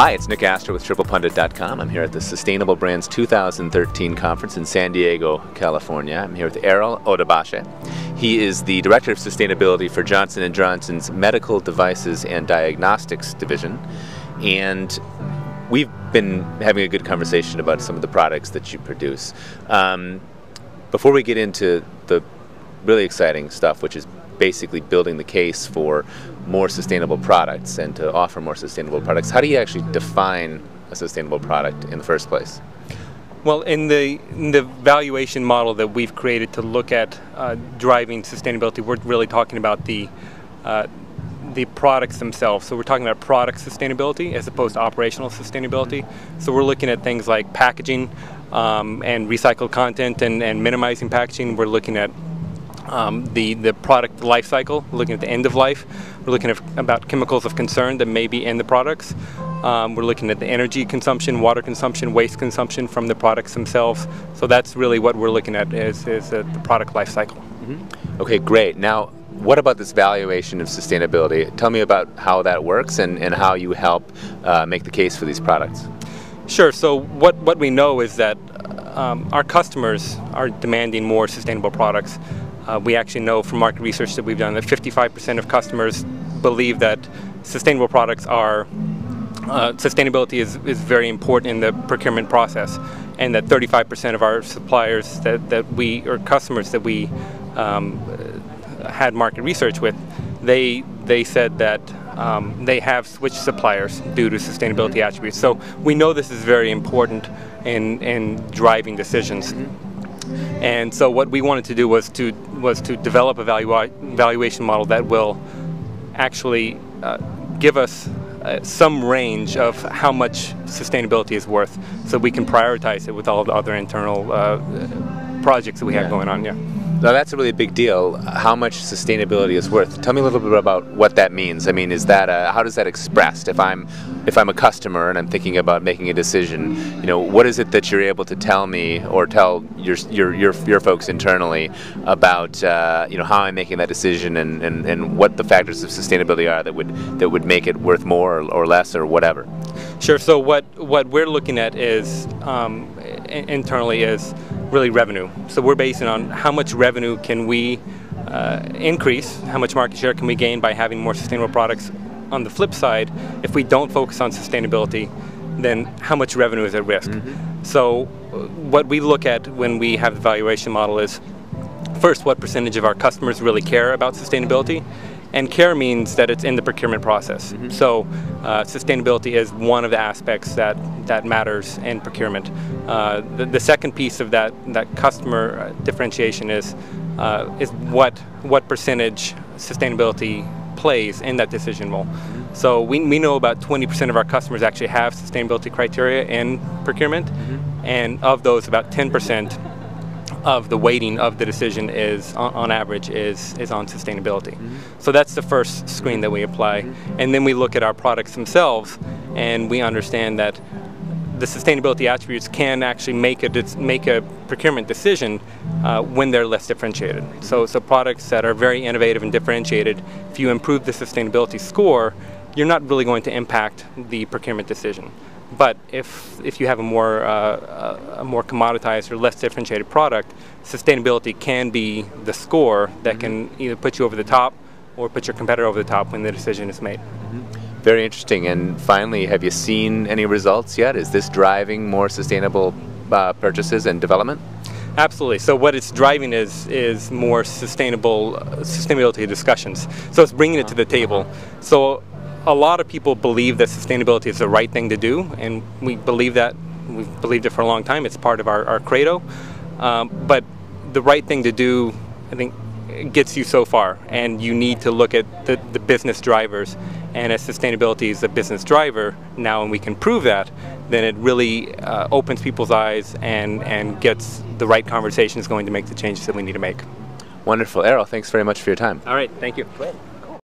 Hi, it's Nick Aster with TriplePundit.com. I'm here at the Sustainable Brands 2013 conference in San Diego, California. I'm here with Erol Odabasi. He is the Director of Sustainability for Johnson & Johnson's Medical Devices and Diagnostics Division. And we've been having a good conversation about some of the products that you produce. Um, before we get into the really exciting stuff, which is basically building the case for more sustainable products and to offer more sustainable products. How do you actually define a sustainable product in the first place? Well, in the, in the valuation model that we've created to look at uh, driving sustainability, we're really talking about the uh, the products themselves. So we're talking about product sustainability as opposed to operational sustainability. So we're looking at things like packaging um, and recycled content and, and minimizing packaging. We're looking at um, the, the product life cycle, looking at the end of life. We're looking at about chemicals of concern that may be in the products. Um, we're looking at the energy consumption, water consumption, waste consumption from the products themselves. So that's really what we're looking at is, is uh, the product life cycle. Mm -hmm. Okay, great. Now, what about this valuation of sustainability? Tell me about how that works and, and how you help uh, make the case for these products. Sure. So what, what we know is that um, our customers are demanding more sustainable products. Uh, we actually know from market research that we've done that 55% of customers believe that sustainable products are uh, sustainability is, is very important in the procurement process and that 35% of our suppliers that, that we or customers that we um, had market research with they they said that um, they have switched suppliers due to sustainability attributes. So we know this is very important in in driving decisions and so what we wanted to do was to was to develop a valua valuation model that will actually uh, give us uh, some range of how much sustainability is worth so we can prioritize it with all the other internal uh, projects that we yeah. have going on. Yeah. Now that's a really big deal. How much sustainability is worth? Tell me a little bit about what that means. I mean, is that a, how does that expressed? If I'm if I'm a customer and I'm thinking about making a decision, you know, what is it that you're able to tell me or tell your your your, your folks internally about uh, you know how I'm making that decision and, and, and what the factors of sustainability are that would that would make it worth more or, or less or whatever? Sure. So what what we're looking at is um, internally is really revenue. So we're basing on how much revenue can we uh, increase, how much market share can we gain by having more sustainable products. On the flip side, if we don't focus on sustainability, then how much revenue is at risk? Mm -hmm. So uh, what we look at when we have the valuation model is first what percentage of our customers really care about sustainability and care means that it's in the procurement process. Mm -hmm. So uh, sustainability is one of the aspects that, that matters in procurement. Uh, the, the, second piece of that, that customer uh, differentiation is, uh, is what, what percentage sustainability plays in that decision role. Mm -hmm. So we, we know about 20% of our customers actually have sustainability criteria in procurement, mm -hmm. and of those about 10% of the weighting of the decision is on, on average is is on sustainability. Mm -hmm. So that's the first screen that we apply, mm -hmm. and then we look at our products themselves, and we understand that the sustainability attributes can actually make a make a procurement decision uh, when they're less differentiated. So so products that are very innovative and differentiated, if you improve the sustainability score, you're not really going to impact the procurement decision. But if, if you have a more, uh, a more commoditized or less differentiated product, sustainability can be the score that mm -hmm. can either put you over the top or put your competitor over the top when the decision is made. Mm -hmm. Very interesting. And finally, have you seen any results yet? Is this driving more sustainable uh, purchases and development? Absolutely. So what it's driving is is more sustainable uh, sustainability discussions. So it's bringing it to the table. So a lot of people believe that sustainability is the right thing to do, and we believe that. We've believed it for a long time. It's part of our, our credo. Um, but the right thing to do, I think, gets you so far, and you need to look at the, the business drivers. And as sustainability is a business driver now, and we can prove that, then it really uh, opens people's eyes and, and gets the right conversations going to make the changes that we need to make. Wonderful. Erol, thanks very much for your time. All right, thank you.